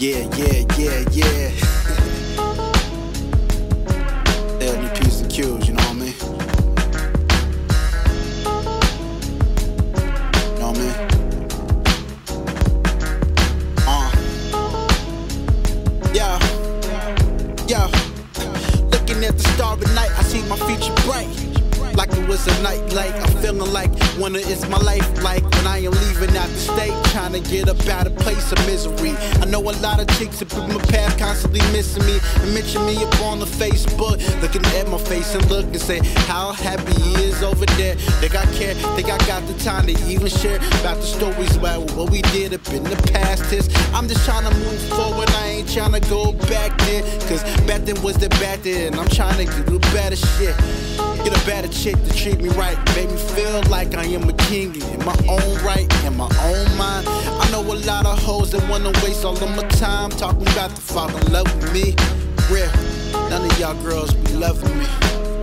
Yeah, yeah, yeah, yeah. they need P's and Q's, you know what I mean? You know what I mean? Uh. Yeah. Yeah. Looking at the starry night, I see my future bright. Like it was a night light. I'm feeling like winter is my life. Like when I am leaving out the state, trying to get up out of place of misery. I know a lot of chicks that put my past constantly missing me and mention me up on the Facebook. Looking at my face and look and say how happy he is over there. Think I care, think I got the time to even share about the stories about what we did up in the past. Is I'm just trying to move forward. I ain't trying to go back there. Cause back then was the back then. I'm trying to do better shit. Get a better chick to treat me right. Make me feel like I am a king in my own right, in my own mind. I know a lot of hoes that wanna waste all of my time talking about to fall in love with me. Real, none of y'all girls be loving me.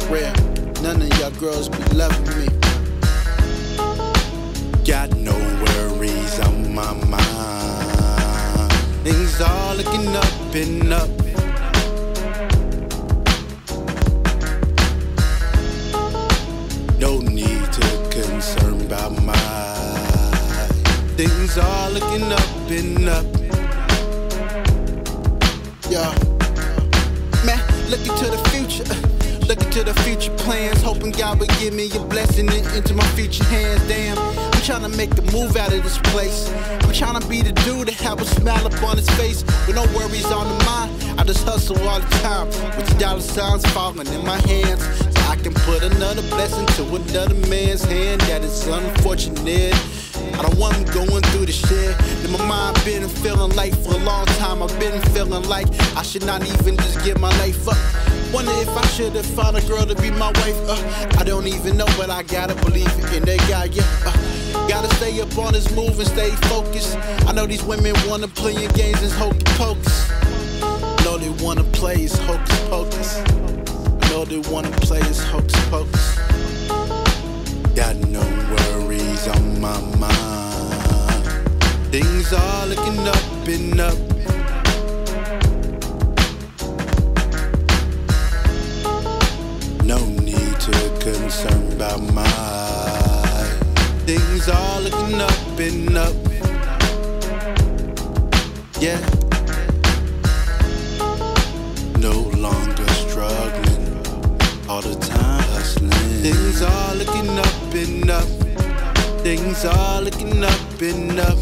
Real, none of y'all girls be loving me. Things are looking up and up. Yeah. Man, looking to the future. Looking to the future plans, hoping God would give me a blessing in- into my future hands. Damn, I'm trying to make the move out of this place. I'm trying to be the dude that have a smile upon his face with no worries on the mind. I just hustle all the time with the dollar signs falling in my hands. I can put another blessing to another man's hand. That is unfortunate. I don't want him going through the shit that my mind been feeling like for a long time. I've been feeling like I should not even just give my life up. Wonder if I should have found a girl to be my wife. Uh, I don't even know, but I gotta believe in that guy. Yeah, uh, gotta stay up on this move and stay focused. I know these women wanna play in games and hocus pocus. Know they wanna play is hocus pocus. Know they wanna play is hocus pocus. Got no worries on my mind. Things are looking up and up. No need to concern about my things are looking up and up. Yeah. No longer struggling, all the time hustling. Things are looking up and up. Things are looking up and up.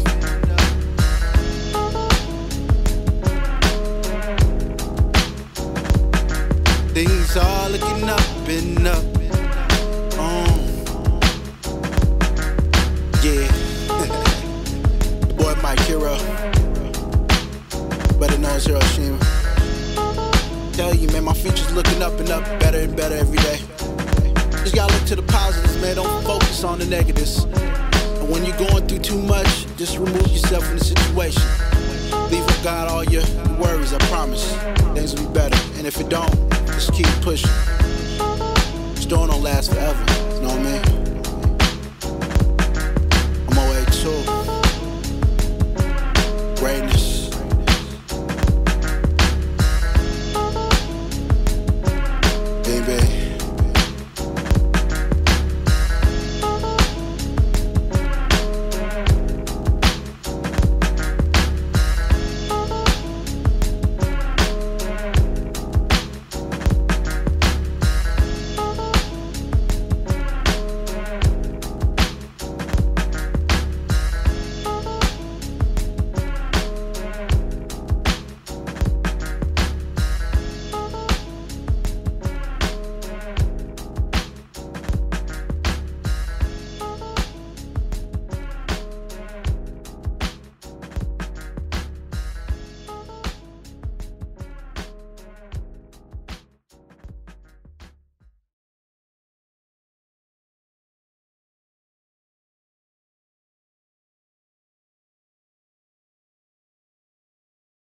Things are looking up and up. Um, yeah. boy Mic Hero. Better known as HeroShima tell you, man, my future's looking up and up, better and better every day. Just gotta look to the positives, man. Don't focus on the negatives. And when you're going through too much, just remove yourself from the situation. Leave with God all your worries, I promise. Things will be better. And if it don't, just keep pushing. This Storm don't last forever, you know what I mean? I'm OA too. Greatness.